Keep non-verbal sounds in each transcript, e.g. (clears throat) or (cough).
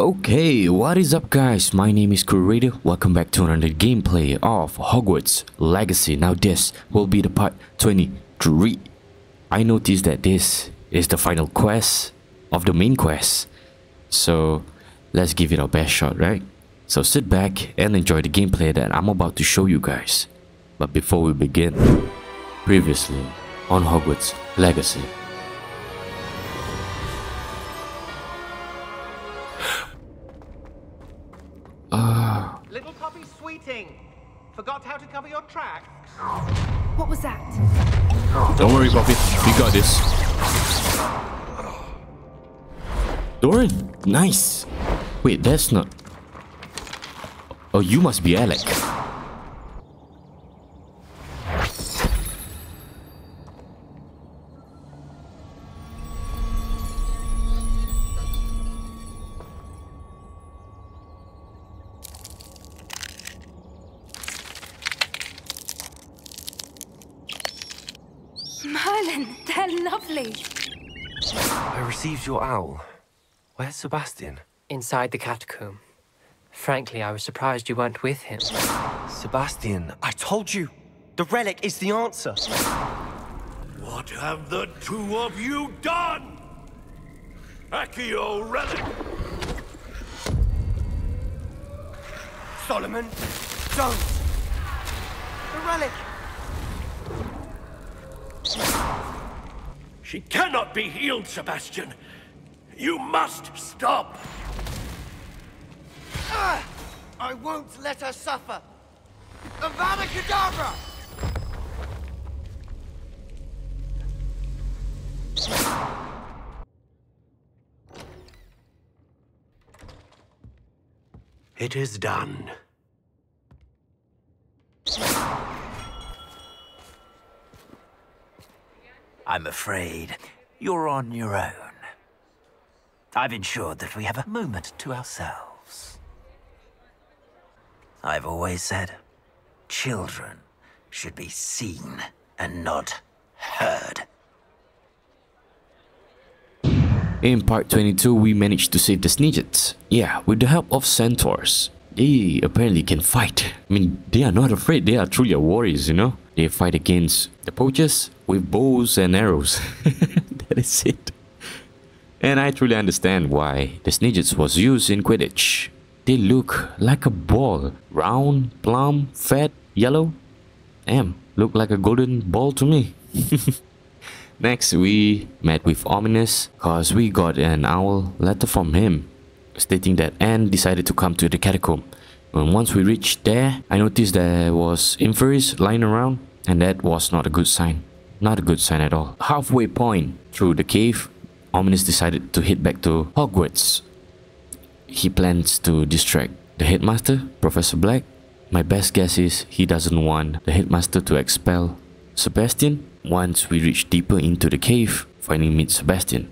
Okay, what is up guys? My name is Curator. Welcome back to another gameplay of Hogwarts Legacy. Now this will be the part 23. I noticed that this is the final quest of the main quest. So let's give it our best shot, right? So sit back and enjoy the gameplay that I'm about to show you guys. But before we begin, previously on Hogwarts Legacy. Ah. Little Poppy Sweeting. Forgot how to cover your tracks? What was that? Don't worry, Poppy. We got this. Doran, nice. Wait, that's not. Oh, you must be Alec. Your owl. Where's Sebastian? inside the catacomb. Frankly, I was surprised you weren't with him. Sebastian, I told you! The relic is the answer! What have the two of you done? Accio Relic! Solomon, don't! The relic! She cannot be healed, Sebastian. You must stop. Ah, I won't let her suffer! Avada Kedavra! It is done. I'm afraid you're on your own. I've ensured that we have a moment to ourselves. I've always said, children should be seen and not heard. In part 22, we managed to save the Snidgets. Yeah, with the help of centaurs. They apparently can fight. I mean, they are not afraid. They are truly warriors, you know? They fight against the poachers with bows and arrows. (laughs) that is it. And I truly understand why the Snidgets was used in Quidditch. They look like a ball. Round, plump, fat, yellow. Damn, look like a golden ball to me. (laughs) Next, we met with Ominis cause we got an owl letter from him stating that Anne decided to come to the catacomb. And once we reached there, I noticed there was Inferis lying around and that was not a good sign. Not a good sign at all. Halfway point through the cave, Ominis decided to head back to Hogwarts. He plans to distract the headmaster, Professor Black. My best guess is he doesn't want the headmaster to expel Sebastian. Once we reach deeper into the cave, finding meet Sebastian.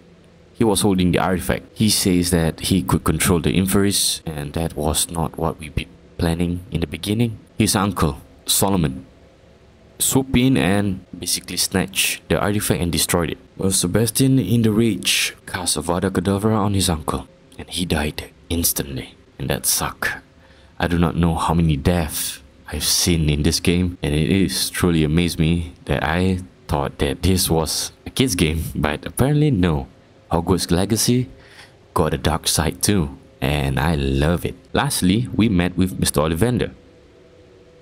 He was holding the artifact. He says that he could control the Inferis, and that was not what we be planning in the beginning. His uncle, Solomon, swooped in and basically snatch the artifact and destroyed it. Well, Sebastian, in the rage, cast Avada Kedavra on his uncle, and he died instantly. And that sucked. I do not know how many deaths I've seen in this game, and it is truly amazed me that I thought that this was a kid's game, but apparently no. Hogwarts Legacy got a dark side too, and I love it. Lastly, we met with Mr. Ollivander.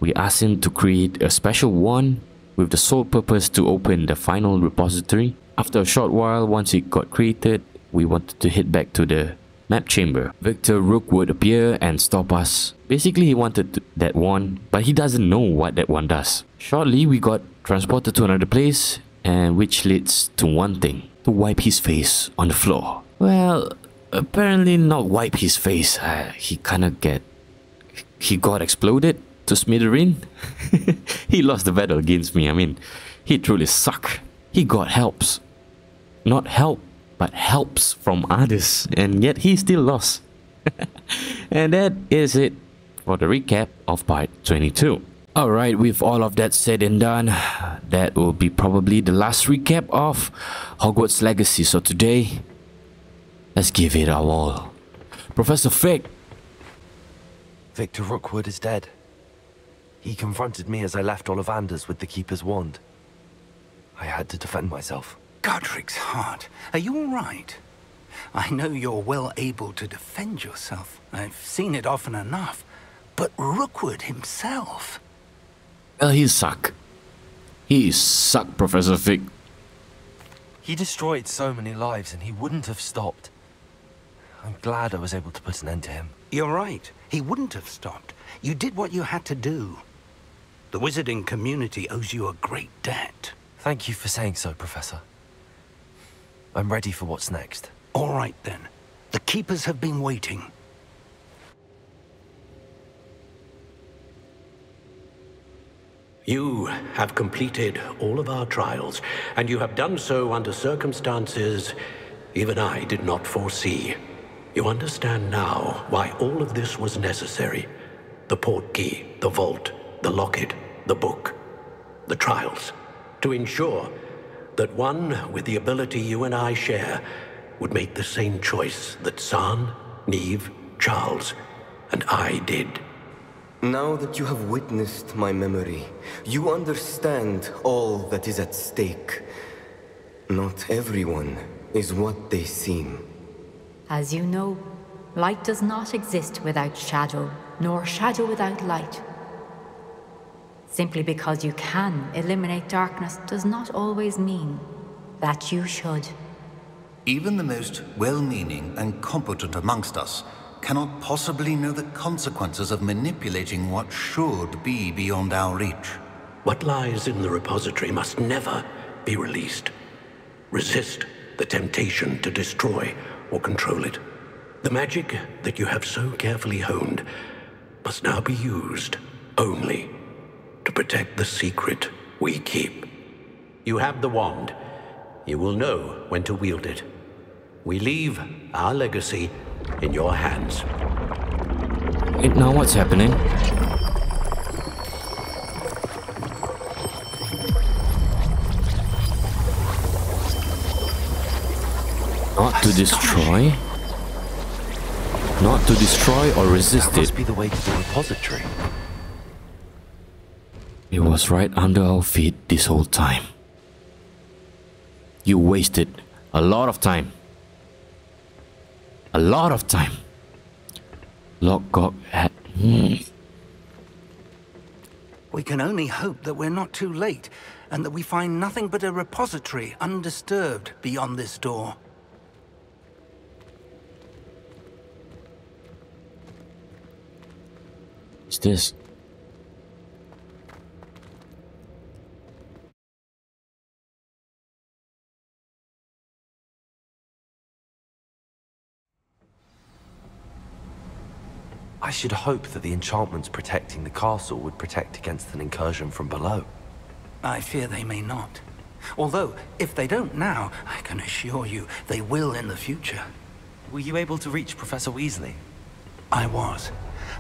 We asked him to create a special wand with the sole purpose to open the final repository. After a short while, once it got created, we wanted to head back to the map chamber. Victor Rook would appear and stop us. Basically, he wanted that wand, but he doesn't know what that wand does. Shortly, we got transported to another place, and which leads to one thing to wipe his face on the floor. Well, apparently not wipe his face. Uh, he kinda get. He got exploded to smithereen. (laughs) he lost the battle against me. I mean, he truly suck. He got helps. Not help, but helps from others, and yet he still lost. (laughs) and that is it for the recap of part 22. Alright, with all of that said and done, that will be probably the last recap of Hogwarts Legacy. So today, let's give it our all. Professor Fig! Victor Rookwood is dead. He confronted me as I left Ollivander's with the Keeper's wand. I had to defend myself. Godric's heart. Are you all right? I know you're well able to defend yourself. I've seen it often enough. But Rookwood himself... Well, he suck. He suck, Professor Fig. He destroyed so many lives and he wouldn't have stopped. I'm glad I was able to put an end to him. You're right. He wouldn't have stopped. You did what you had to do. The wizarding community owes you a great debt. Thank you for saying so, Professor. I'm ready for what's next. All right, then. The Keepers have been waiting. You have completed all of our trials, and you have done so under circumstances even I did not foresee. You understand now why all of this was necessary. The portkey, the vault, the locket, the book, the trials. To ensure that one with the ability you and I share would make the same choice that San, Niamh, Charles, and I did. Now that you have witnessed my memory, you understand all that is at stake. Not everyone is what they seem. As you know, light does not exist without shadow, nor shadow without light. Simply because you can eliminate darkness does not always mean that you should. Even the most well-meaning and competent amongst us cannot possibly know the consequences of manipulating what should be beyond our reach. What lies in the repository must never be released. Resist the temptation to destroy or control it. The magic that you have so carefully honed must now be used only to protect the secret we keep. You have the wand. You will know when to wield it. We leave our legacy in your hands. Wait, now what's happening? Not to destroy? Not to destroy or resist that must it. be the way to the repository. It was right under our feet this whole time. You wasted a lot of time. A lot of time. Lodgok had. Hmm. We can only hope that we're not too late, and that we find nothing but a repository undisturbed beyond this door. Is this? I should hope that the enchantments protecting the castle would protect against an incursion from below. I fear they may not. Although, if they don't now, I can assure you they will in the future. Were you able to reach Professor Weasley? I was.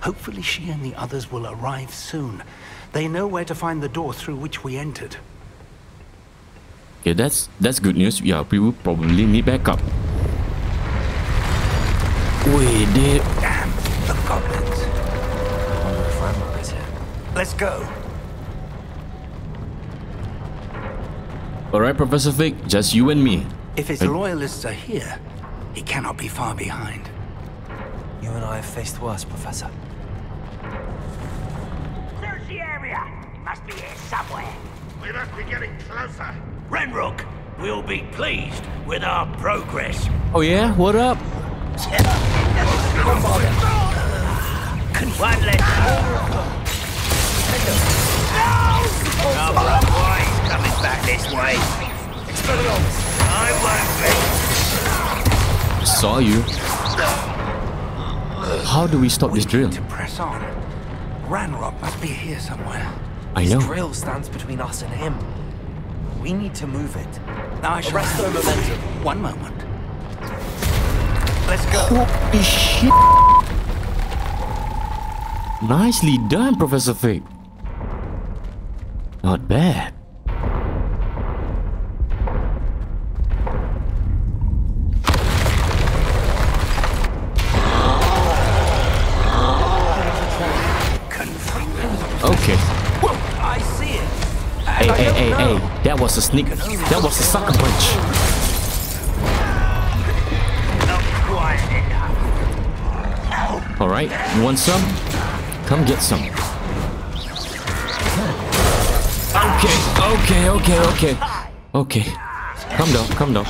Hopefully she and the others will arrive soon. They know where to find the door through which we entered. Okay, that's that's good news. Yeah, we will probably need backup. Wait, did Let's go. Alright, Professor Fig, just you and me. If his loyalists are here, he cannot be far behind. You and I have faced worse, Professor. Search the area. It must be here somewhere. We must be getting closer. Ranrock will be pleased with our progress. Oh yeah, what up? One less. Come on, boys. Coming back this way. I won't be. Saw you. How do we stop this drill? To press on. Ranrock must be here somewhere. I This drill stands between us and him. We need to move it. Now I shall Arrest their momentum. One moment. Let's go. Holy shit! Nicely done, Professor Fig. Not bad. Okay. I see it. Hey, hey, hey, hey. That was a sneak. That was a sucker punch. Alright, you want some? Come get some. Okay, okay, okay, okay. Okay. Calm down, calm down.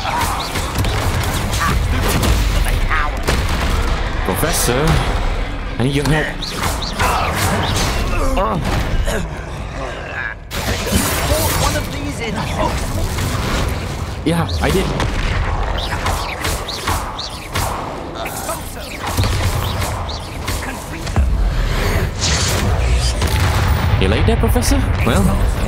Professor, I need your help. Oh. Yeah, I did. You like that, Professor? Well,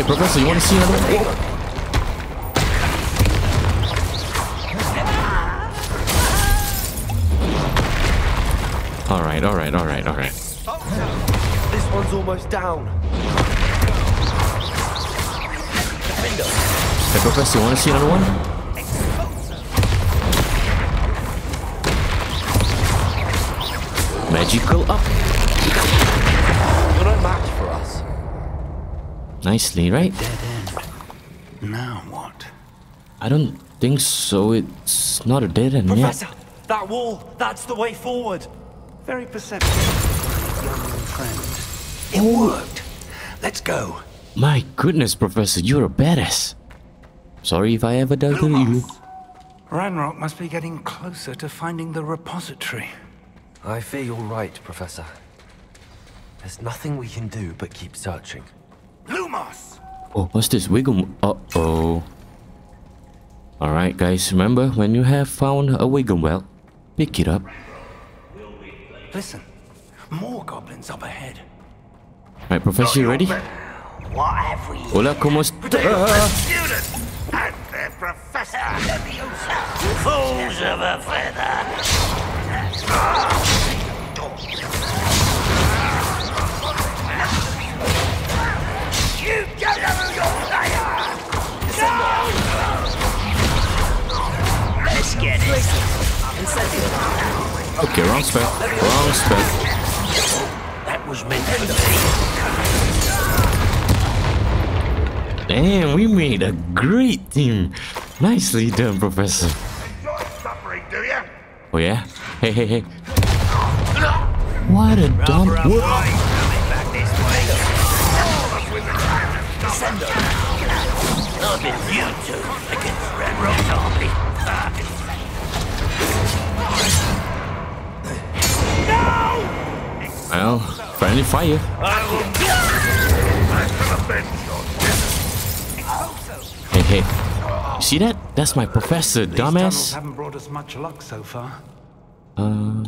hey, Professor, you want to see another one? All right, all right, all right, all right. This one's almost down. Hey, Professor, you want to see another one? Magical up. You're no match for us. Nicely, right? Dead end. Now what? I don't think so. It's not a dead end yet. Professor, that wall, that's the way forward. Very perceptive, young friend. It worked. Let's go. My goodness, Professor, you're a badass. Sorry if I ever doubted you. Ranrock must be getting closer to finding the repository. I fear you're right, Professor. There's nothing we can do but keep searching. Lumos! Oh, what's this? Wiggle. Uh oh. Alright, guys, remember when you have found a Wiggenweld, pick it up. Listen, more goblins up ahead. Alright, Professor, you ready? What have we? Hola, ¿cómo estás? Ah. Okay, wrong spell. Wrong spell. That was meant for me. Damn, we made a great team. Nicely done, Professor. Enjoy Suffering, do you? Oh yeah? Hey, hey, hey. What a dumb whoop. I've been you two against Ranrock's army. Well, friendly fire. Hey. See that? That's my professor, These dumbass. haven't brought us much luck so far. Uh,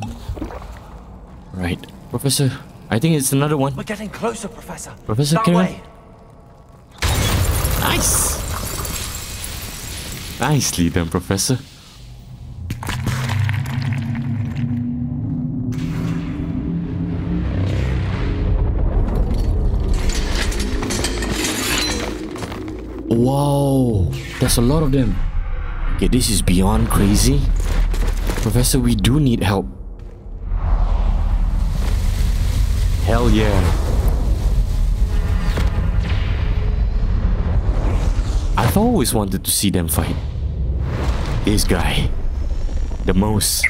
right. Professor, I think it's another one. We're getting closer, Professor. Professor, that way. Nice! Nicely done, Professor. Whoa, that's a lot of them. Okay, this is beyond crazy. Professor, we do need help. Hell yeah. I've always wanted to see them fight. This guy. The most.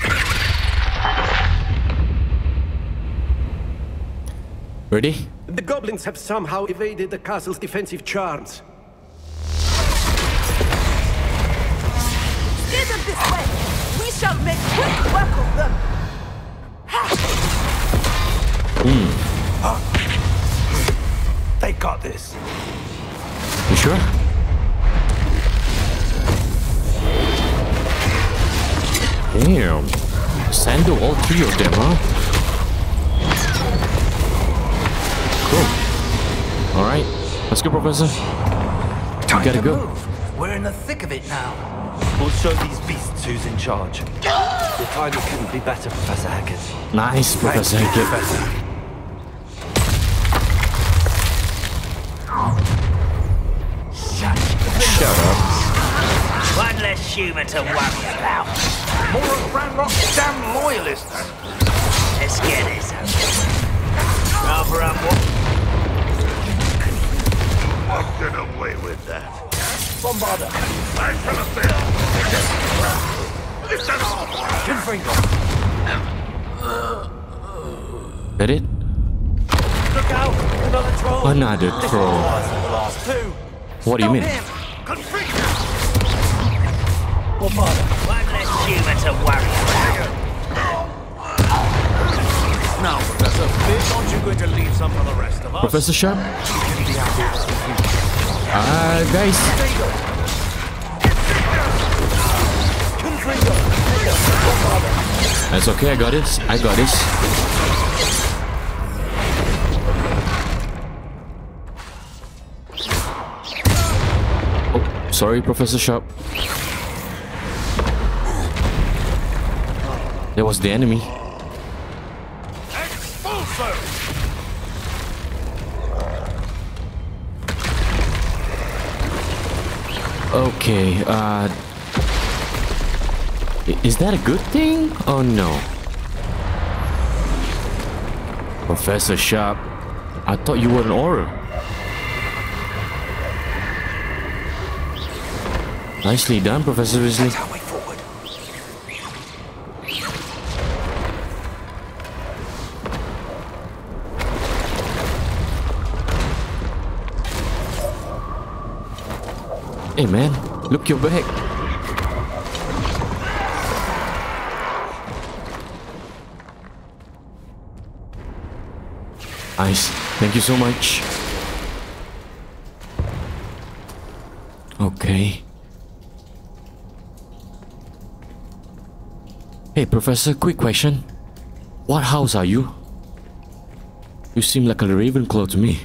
Ready? The goblins have somehow evaded the castle's defensive charms. Steer them this way. We shall make quick work of them. Hmm. They got this. You sure? Damn. Sando all three of them, huh? Cool. Alright. Let's go, Professor. Time gotta to go. move. We're in the thick of it now. We'll show these beasts who's in charge. The timing couldn't be better, Professor Hecat. Nice, Professor Hecat. Professor. Shut up. One less human to worry about. More of Ranrock's damn loyalists. Let's get it. Rather unwa- I get away with that. Bombarda. I shall appear. Listen up! That it? Look out! Another troll! Another troll. is worse than the last two. What do you mean? him! Bombarda. One less human to worry about. Now, Professor, aren't you going to leave some for the rest of us? Professor Sharp? Ah, guys. That's okay, I got this. I got this. Oh, sorry, Professor Sharp. That was the enemy. Okay, uh... Is that a good thing or no? Professor Sharp, I thought you were an Auror. Nicely done, Professor Weasley. Hey man, look your back. Nice. Thank you so much. Okay. Hey, Professor, quick question. What house are you? You seem like a Ravenclaw to me.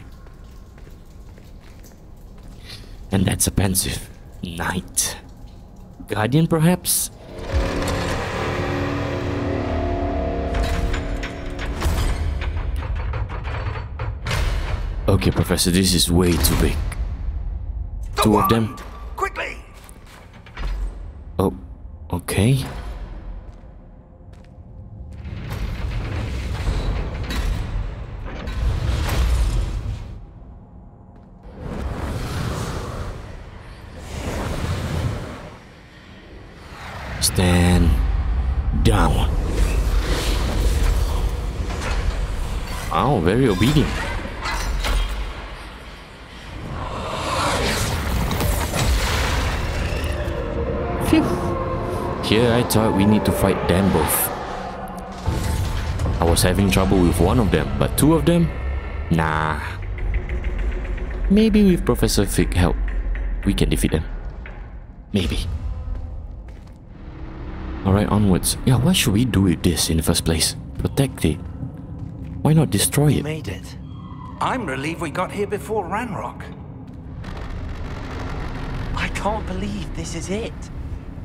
And that's a Pensieve knight. Guardian, perhaps? Okay, Professor, this is way too big. Two of them? Quickly! Oh, okay. Obedient. Phew. Here I thought we need to fight them both. I was having trouble with one of them, but two of them? Nah. Maybe with Professor Fig help, we can defeat them. Maybe. Alright, onwards. Yeah, what should we do with this in the first place? Protect it. Why not destroy it? Made it. I'm relieved we got here before Ranrock. I can't believe this is it.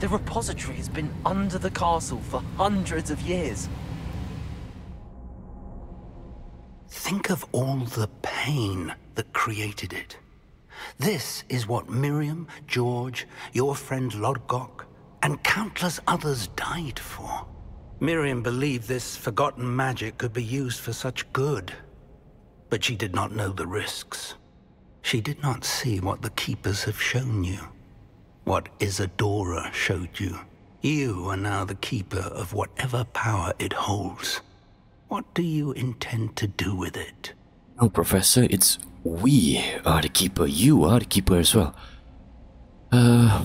The repository has been under the castle for hundreds of years. Think of all the pain that created it. This is what Miriam, George, your friend Lodgok, and countless others died for. Miriam believed this forgotten magic could be used for such good, but she did not know the risks. She did not see what the Keepers have shown you, what Isidora showed you. You are now the Keeper of whatever power it holds. What do you intend to do with it? No, Professor, it's we are the keeper. You are the keeper as well. Uh.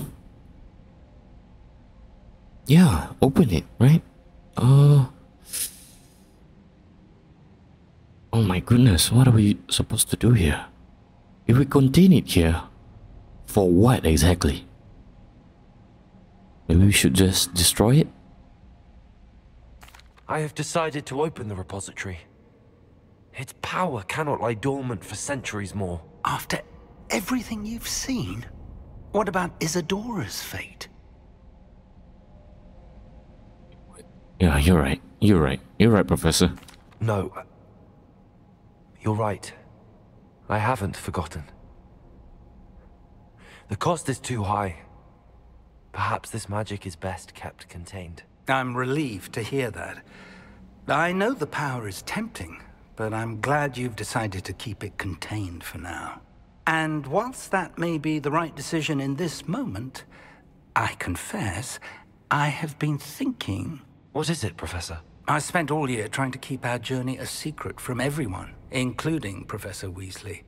Yeah, open it, right? Uh. Oh my goodness, what are we supposed to do here? If we contain it here, for what exactly? Maybe we should just destroy it? I have decided to open the repository. Its power cannot lie dormant for centuries more. After everything you've seen? What about Isidora's fate? Yeah, you're right. You're right. You're right, Professor. No. You're right. I haven't forgotten. The cost is too high. Perhaps this magic is best kept contained. I'm relieved to hear that. I know the power is tempting, but I'm glad you've decided to keep it contained for now. And whilst that may be the right decision in this moment, I confess, I have been thinking. What is it, Professor? I spent all year trying to keep our journey a secret from everyone, including Professor Weasley.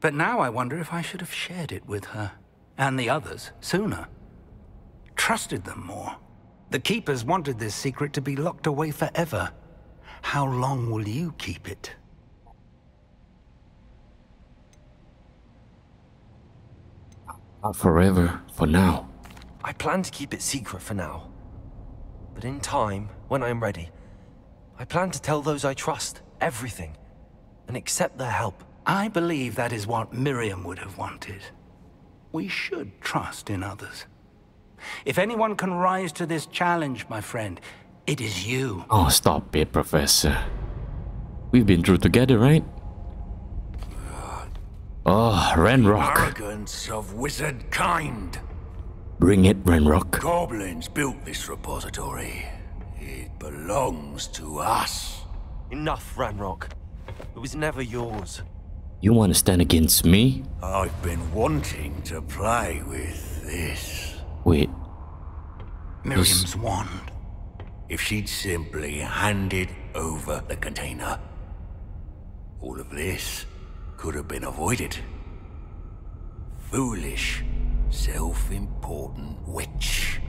But now I wonder if I should have shared it with her, and the others, sooner. Trusted them more. The Keepers wanted this secret to be locked away forever. How long will you keep it? Not forever, for now. I plan to keep it secret for now. But in time, when I'm ready, I plan to tell those I trust everything and accept their help. I believe that is what Miriam would have wanted. We should trust in others. If anyone can rise to this challenge, my friend, it is you. Oh, stop it, Professor. We've been through together, right? Oh, Ranrock. Arrogance of wizard kind. Bring it, Ranrock. Goblins built this repository. It belongs to us. Enough, Ranrock. It was never yours. You want to stand against me? I've been wanting to play with this. Wait. Miriam's wand. If she'd simply handed over the container, all of this could have been avoided. Foolish, self-important witch.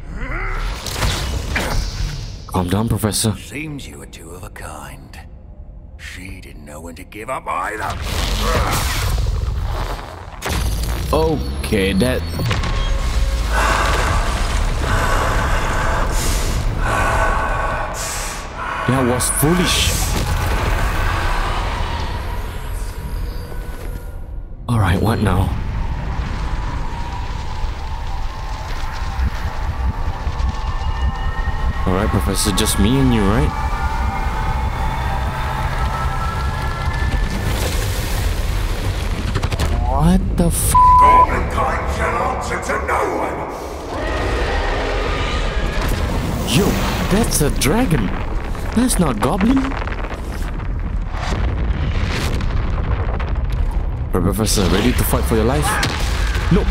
Calm down, Professor. Seems you were two of a kind. She didn't know when to give up either. Okay, that... That was foolish. Alright, what now? Alright, Professor, just me and you, right? What the f- Goblin kind shall answer to no one. Yo, that's a dragon. That's not goblin. Professor, ready to fight for your life? No.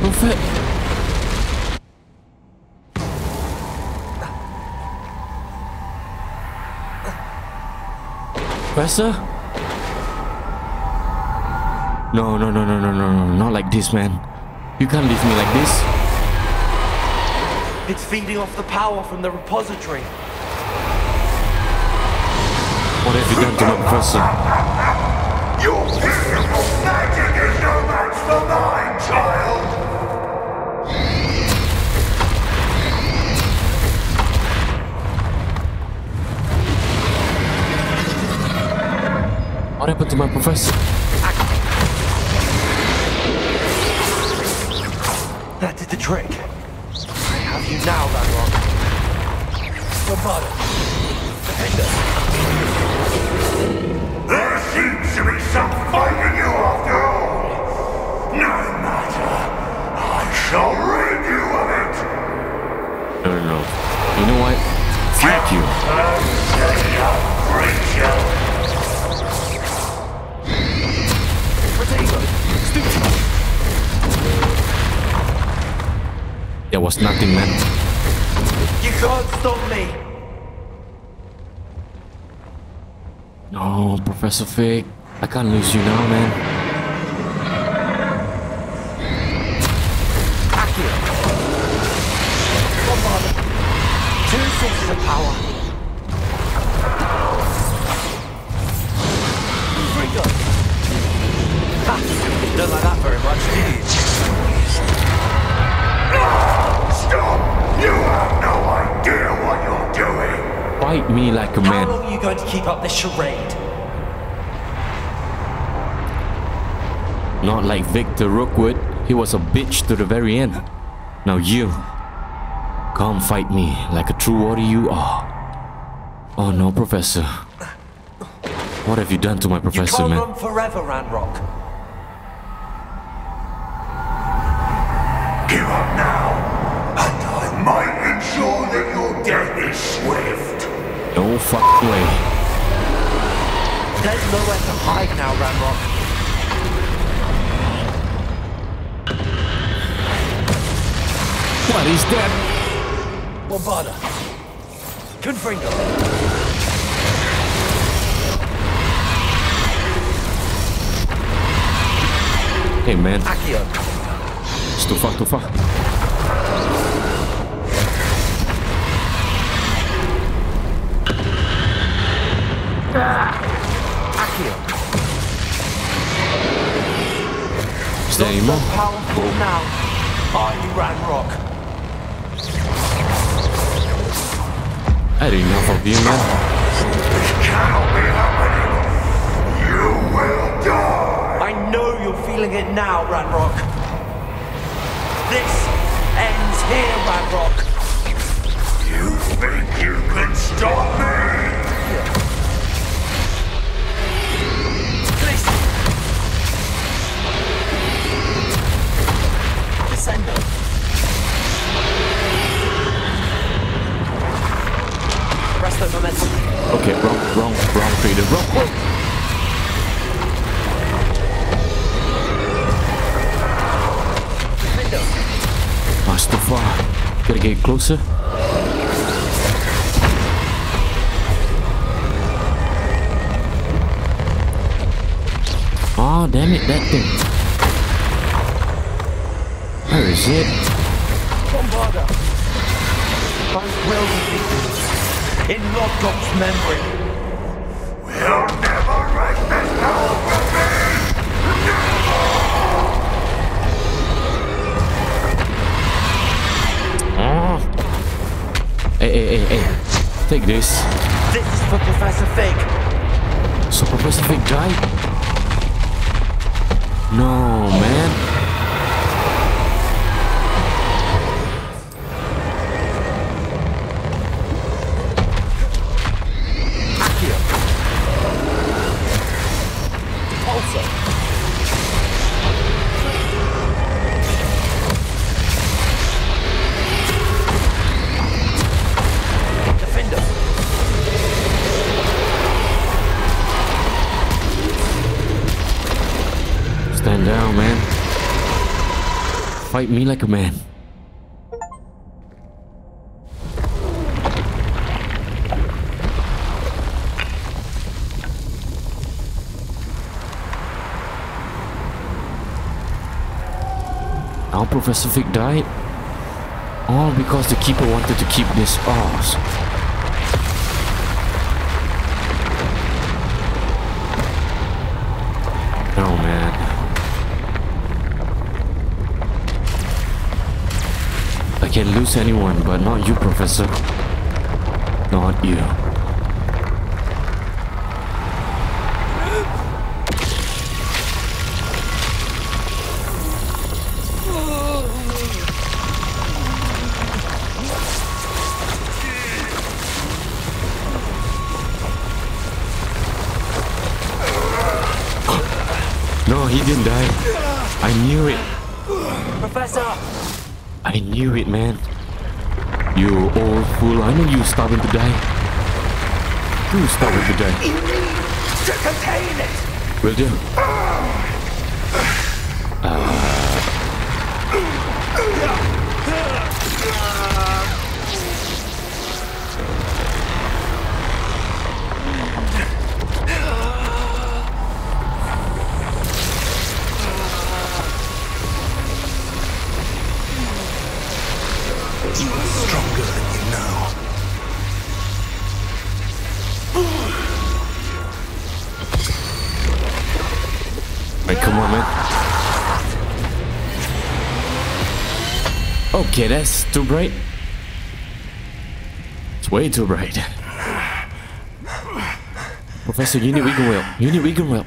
Prophet. Professor? No, no, no, no, no, no, no, not like this, man. You can't leave me like this. It's feeding off the power from the repository. What have you done to my professor? Your beautiful magic is no match for mine, child. What happened to my professor? That did the trick. I have you now, Ranrock. The bottom. There seems to be some fight in you after all. No matter. I shall rid you of it. No, no, no. You know what? Fuck you. Creature. Was nothing, man. You can't stop me. No, Professor Fig. I can't lose you now, man. Victor Rookwood. He was a bitch to the very end. Now you. Come fight me like a true warrior you are. Oh no, Professor. What have you done to my professor, You professor, can't man? run forever, Ranrock. Give give up now, and I might ensure that your death is swift. No fuck way. There's nowhere to hide now, Ranrock. What is that? Bombarda. Confringo. Hey man, Accio. it's too far, too far. Accio. Any more? Powerful now. Are you Ranrock? I had enough of you, man. I know you're feeling it now, Ranrock. This ends here, Ranrock. You think you can stop me? Resto momentum. Okay, wrong, wrong, wrong trader, wrong. wrong. Defendo. Ah, it's too far. Gotta get closer. Oh, damn it, that thing. Where is it? Bombarda. Both will be beaten. In Lodgok's memory. We'll never write this hell from me! Oh. Hey, hey, hey, hey. Take this. This is for Professor Fig. So Professor Fig died? No, man. Fight me like a man. Now Professor Fig died? All because the keeper wanted to keep this ours. No, man. I can lose anyone, but not you, Professor. Not you. No, he didn't die. I knew it. I knew it, man. You old fool. I know you stubborn to die. You stubborn to die. To contain it! Will do. You Right, come on, man. Okay, that's too bright. It's way too bright. Professor, you need Wiggenweld. You need Wiggenweld.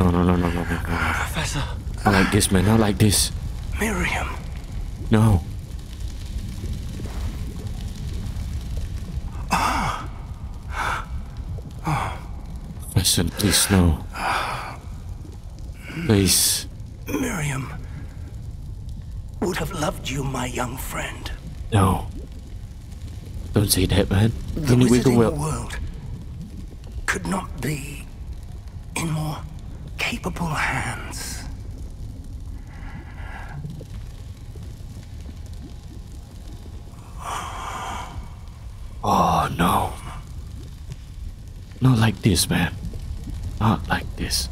No, no, no, no, no, no, no. Professor, Not like this, man. Not like this. Miriam. No. (gasps) Listen, please, no. Please. Miriam. would have loved you, my young friend. No. Don't say that, man. The Can wiggle wizarding well? world could not be in more capable hands. Oh no. Not like this, man. Not like this.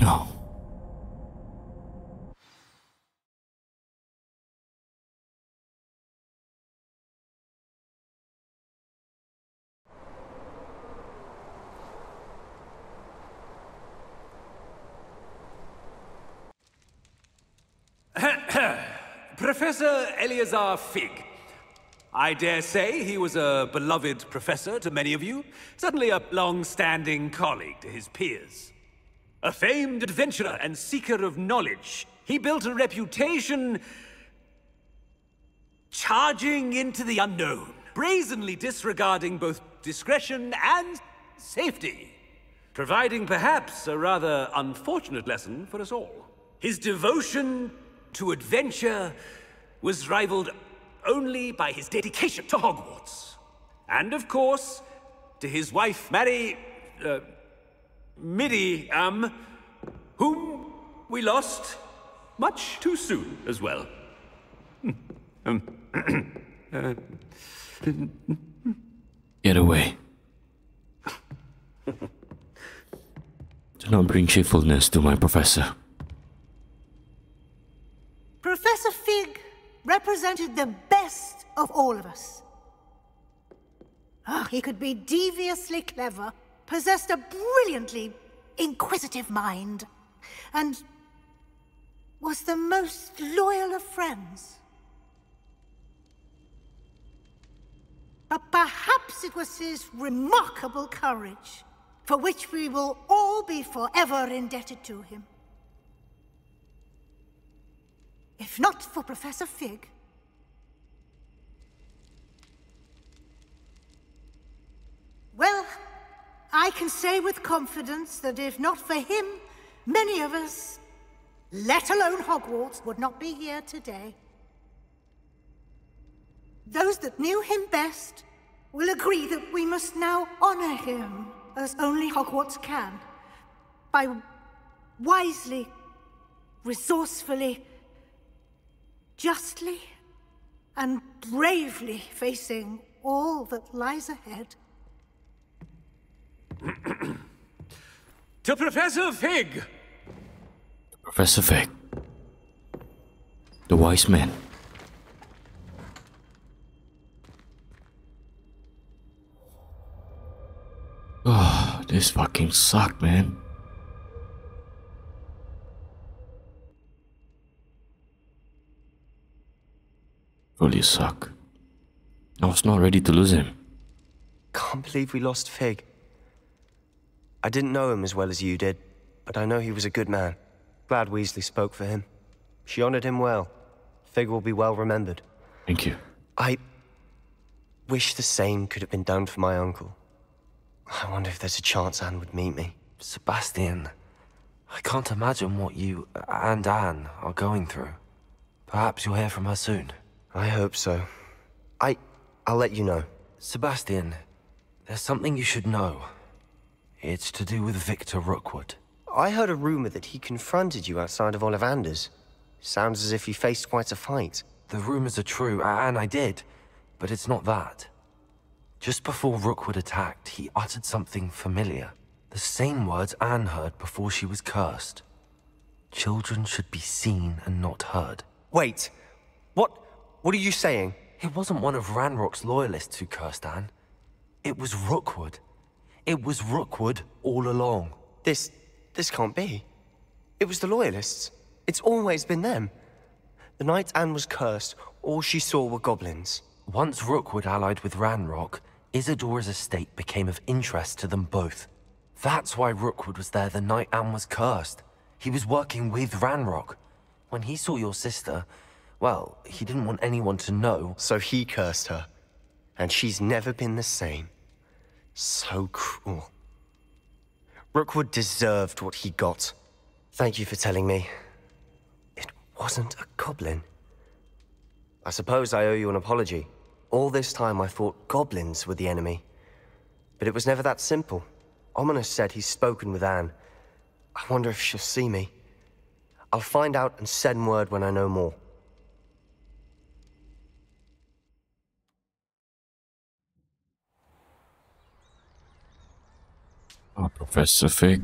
No. Professor Eleazar Fig. I dare say he was a beloved professor to many of you, certainly a long-standing colleague to his peers. A famed adventurer and seeker of knowledge, he built a reputation charging into the unknown, brazenly disregarding both discretion and safety, providing perhaps a rather unfortunate lesson for us all. His devotion to adventure was rivaled only by his dedication to Hogwarts. And of course, to his wife, Mary. Uh, Midi, um, whom we lost much too soon as well. Get away. Do not bring cheerfulness to my professor. Professor Fig represented the best of all of us. Ah, he could be deviously clever, possessed a brilliantly inquisitive mind, and was the most loyal of friends. But perhaps it was his remarkable courage, for which we will all be forever indebted to him. If not for Professor Fig, Well, I can say with confidence that if not for him, many of us, let alone Hogwarts, would not be here today. Those that knew him best will agree that we must now honor him as only Hogwarts can, by wisely, resourcefully, justly, and bravely facing all that lies ahead. (clears throat) to Professor Fig! Professor Fig. The wise man. Oh, ah, this fucking suck, man. Really suck. I was not ready to lose him. Can't believe we lost Fig. I didn't know him as well as you did, but I know he was a good man. Glad Weasley spoke for him. She honored him well. Fig will be well remembered. Thank you. I wish the same could have been done for my uncle. I wonder if there's a chance Anne would meet me. Sebastian, I can't imagine what you and Anne are going through. Perhaps you'll hear from her soon. I hope so. I... I'll let you know. Sebastian, there's something you should know. It's to do with Victor Rookwood. I heard a rumor that he confronted you outside of Ollivander's. Sounds as if he faced quite a fight. The rumors are true, and I did, but it's not that. Just before Rookwood attacked, he uttered something familiar. The same words Anne heard before she was cursed. Children should be seen and not heard. Wait, what? What are you saying? It wasn't one of Ranrock's loyalists who cursed Anne. It was Rookwood. It was Rookwood all along. This... this can't be. It was the Loyalists. It's always been them. The night Anne was cursed, all she saw were goblins. Once Rookwood allied with Ranrock, Isidora's estate became of interest to them both. That's why Rookwood was there the night Anne was cursed. He was working with Ranrock. When he saw your sister, well, he didn't want anyone to know. So he cursed her. And she's never been the same. So cruel. Rookwood deserved what he got. Thank you for telling me. It wasn't a goblin. I suppose I owe you an apology. All this time I thought goblins were the enemy. But it was never that simple. Ominis said he's spoken with Anne. I wonder if she'll see me. I'll find out and send word when I know more. Oh, Professor Fig.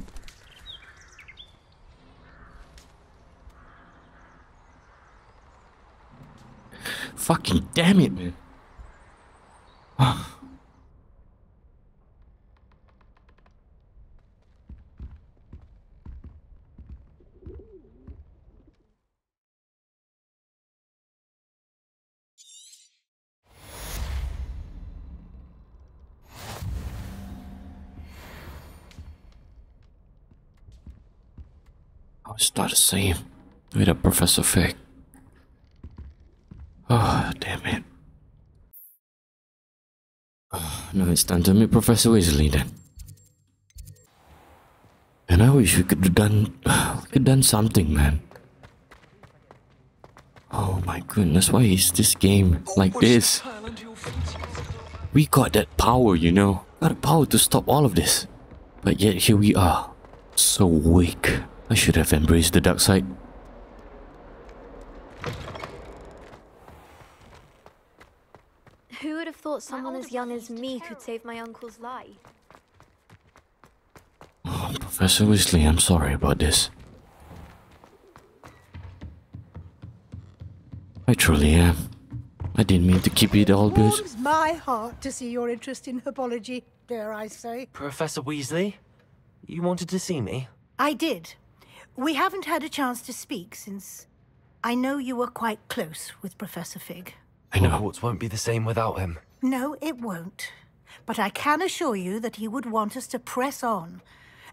Fucking damn it, man. Ah. It's not the same without Professor Fig. Oh, damn it. Oh, now it's time to meet Professor Weasley then. And I wish we could have done, (sighs) we could done something, man. Oh my goodness, why is this game like this? We got that power, you know. Got the power to stop all of this. But yet here we are. So weak. I should have embraced the dark side. Who would have thought someone as young as me could save my uncle's life? Oh, Professor Weasley, I'm sorry about this. I truly am. I didn't mean to keep it all good. Warms my heart to see your interest in herbology, dare I say. Professor Weasley? You wanted to see me? I did. We haven't had a chance to speak since I know you were quite close with Professor Fig. I know. Hogwarts won't be the same without him. No, it won't. But I can assure you that he would want us to press on,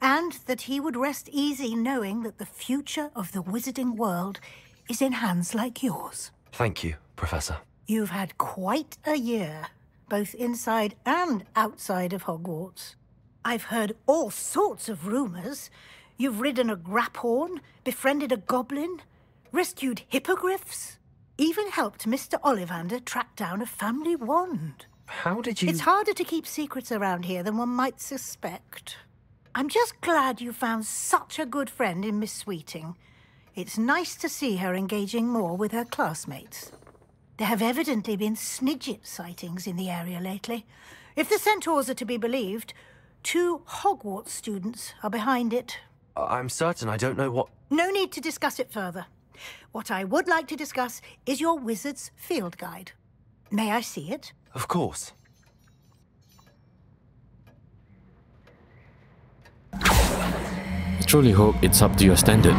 and that he would rest easy knowing that the future of the wizarding world is in hands like yours. Thank you, Professor. You've had quite a year, both inside and outside of Hogwarts. I've heard all sorts of rumors. You've ridden a graphorn, befriended a goblin, rescued hippogriffs, even helped Mr. Ollivander track down a family wand. How did you... It's harder to keep secrets around here than one might suspect. I'm just glad you found such a good friend in Miss Sweeting. It's nice to see her engaging more with her classmates. There have evidently been Snidget sightings in the area lately. If the centaurs are to be believed, two Hogwarts students are behind it. I'm certain I don't know what... No need to discuss it further. What I would like to discuss is your wizard's field guide. May I see it? Of course. I truly hope it's up to your standard.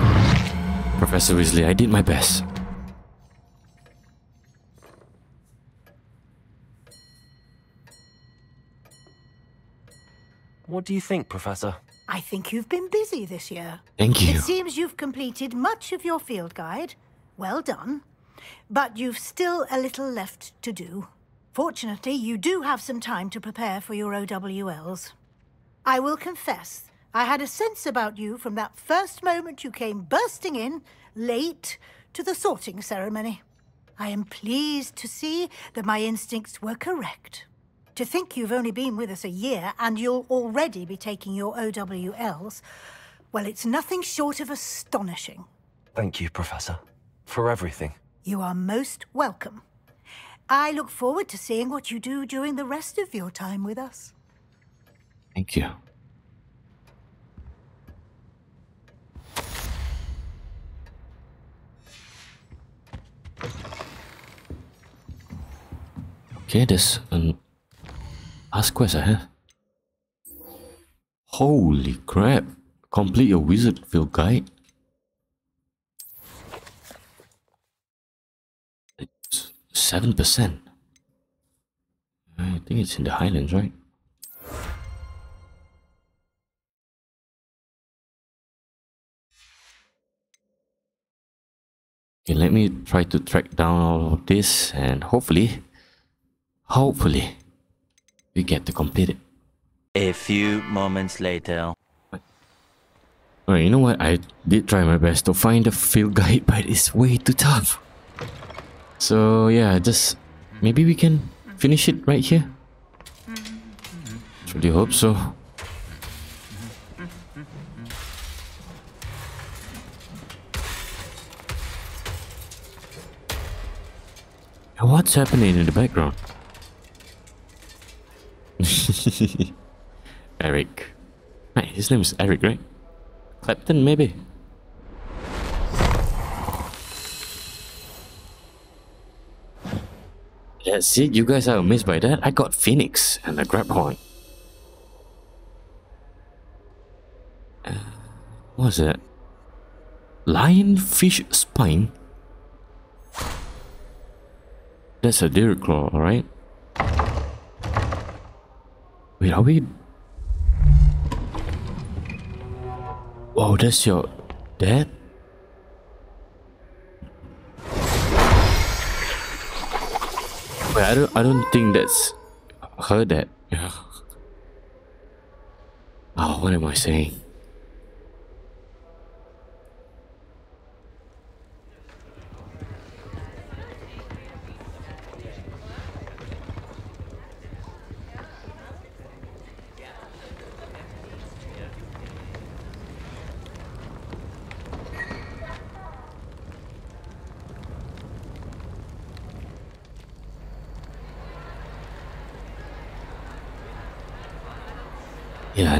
Professor Weasley, I did my best. What do you think, Professor? I think you've been busy this year. Thank you. It seems you've completed much of your field guide. Well done. But you've still a little left to do. Fortunately, you do have some time to prepare for your OWLs. I will confess, I had a sense about you from that first moment you came bursting in, late, to the sorting ceremony. I am pleased to see that my instincts were correct. To think you've only been with us a year and you'll already be taking your OWLs, well, it's nothing short of astonishing. Thank you, Professor, for everything. You are most welcome. I look forward to seeing what you do during the rest of your time with us. Thank you. Okay, there's an I have. Holy crap! Complete your wizard field guide. It's seven percent. I think it's in the Highlands, right? Okay, let me try to track down all of this and hopefully, hopefully, we get to complete it. A few moments later. Alright, you know what? I did try my best to find a field (laughs) guide, but it's way too tough. So yeah, just maybe we can finish it right here. Really hope so. What's happening in the background? (laughs) Eric. Right, his name is Eric, right? Clapton, maybe? That's it, you guys are amazed by that? I got Phoenix and a graphorn. Uh, what's that? Lionfish spine? That's a deer claw, alright? Wait, are we... Oh, that's your dad? Wait, I don't, I don't think that's her dad. Yeah. (laughs) Oh, what am I saying?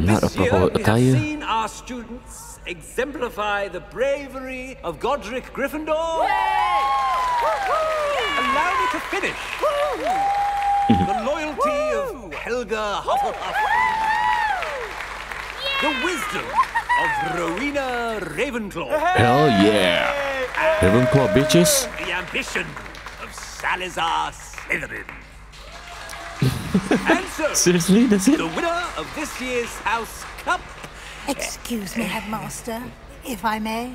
Yeah, not a This year, proper we have seen our students exemplify the bravery of Godric Gryffindor. Allow me to finish. the loyalty of Helga Hufflepuff. The wisdom of Rowena Ravenclaw. Hell yeah! Ravenclaw bitches. The ambition of Salazar Slytherin. And so, (laughs) Seriously, that's it? the winner of this year's House Cup Excuse me, Headmaster, if I may.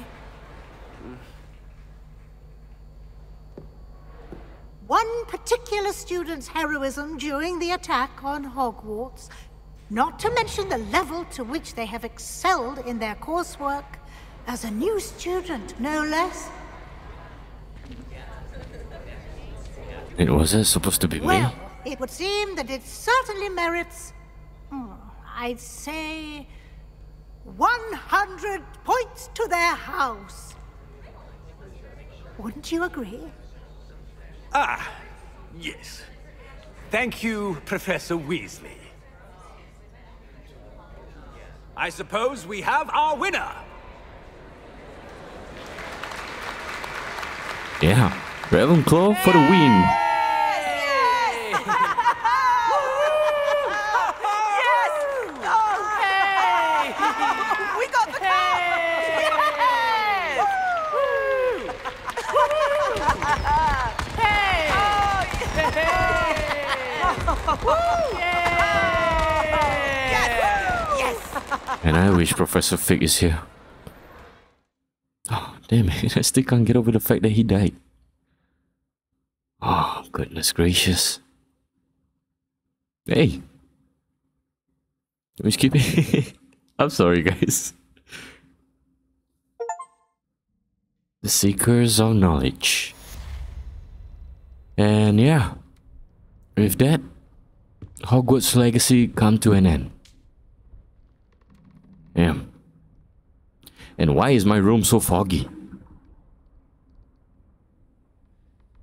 One particular student's heroism during the attack on Hogwarts, not to mention the level to which they have excelled in their coursework, as a new student, no less. It wasn't uh, supposed to be me? Well, it would seem that it certainly merits, hmm, I'd say, 100 points to their house. Wouldn't you agree? Ah, yes. Thank you, Professor Weasley. I suppose we have our winner. Yeah, Ravenclaw for the win. We got the And I wish Professor Fig is here. Oh, damn it. (laughs) I still can't get over the fact that he died. Oh, goodness gracious. Hey. Which keep it. (laughs) I'm sorry, guys. The Seekers of Knowledge. And yeah, with that, Hogwarts legacy come to an end. Yeah. And why is my room so foggy?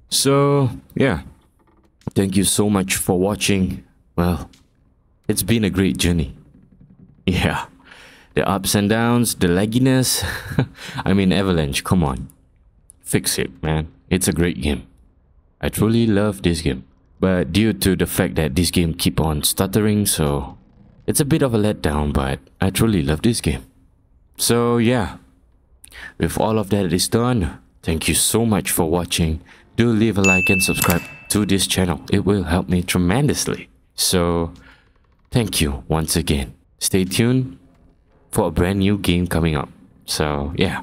So, yeah. Thank you so much for watching. Well, it's been a great journey. Yeah. The ups and downs, the lagginess. (laughs) I mean, Avalanche, come on. Fix it, man. It's a great game. I truly love this game. But due to the fact that this game keep on stuttering, so it's a bit of a letdown, but I truly love this game. So yeah, with all of that is done, thank you so much for watching. Do leave a like and subscribe to this channel. It will help me tremendously. So thank you once again. Stay tuned for a brand new game coming up. So yeah,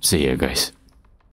see you guys.